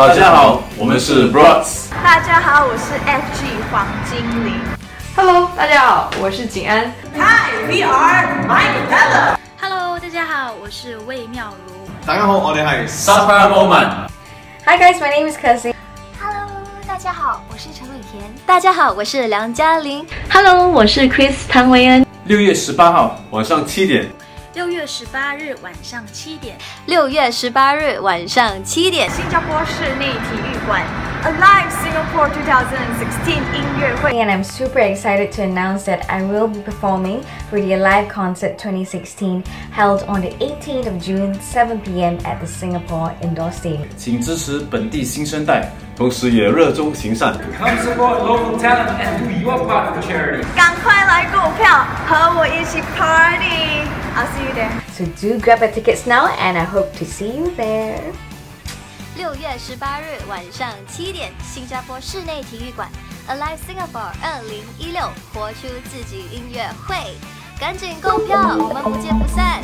大家好，我们是 Broads。大家好，我是 FG 黄精灵。Hello，大家好，我是景安。Hi，we are Mike Bella。Hello，大家好，我是魏妙如。大家好，我哋系 Sapphire Moment。Hi guys，my name is Kirsty。Hello，大家好，我是陈伟田。大家好，我是梁嘉玲。Hello，我是 Chris 唐维恩。六月十八号晚上七点，六月十八日晚上七点，六月十八日晚上七点，新加坡室内体育馆 Alive Singapore 2016音乐会。 And I'm super excited to announce that I will be performing for the Alive Concert 2016 held on the 18th of June, 7 p.m. at the Singapore Indoor Stadium. 请支持本地新生代，同时也热衷行善。 Come support local talent and do your part for charity. 赶快来购票，和我一起 party。 I'll see you there. So do grab your tickets now and I hope to see you there. 六月十八日晚上七点，新加坡室内体育馆 Alive Singapore 二零一六活出自己音乐会，赶紧购票，我们不见不散。